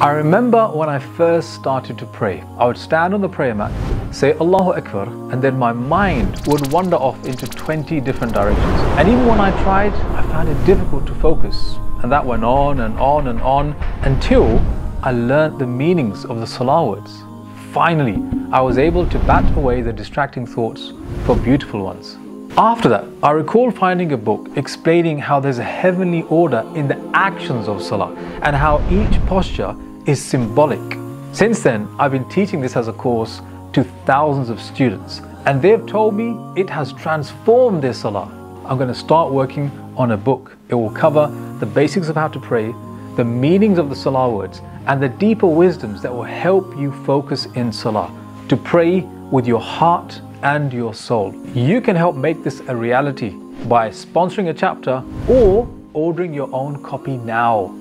I remember when I first started to pray, I would stand on the prayer mat, say Allahu Akbar, and then my mind would wander off into 20 different directions. And even when I tried, I found it difficult to focus. And that went on and on and on until I learnt the meanings of the salah words. Finally, I was able to bat away the distracting thoughts for beautiful ones. After that, I recall finding a book explaining how there's a heavenly order in the actions of salah and how each posture is symbolic. Since then, I've been teaching this as a course to thousands of students, and they've told me it has transformed their salah. I'm going to start working on a book. It will cover the basics of how to pray, the meanings of the salah words, and the deeper wisdoms that will help you focus in salah to pray with your heart and your soul. You can help make this a reality by sponsoring a chapter or ordering your own copy now.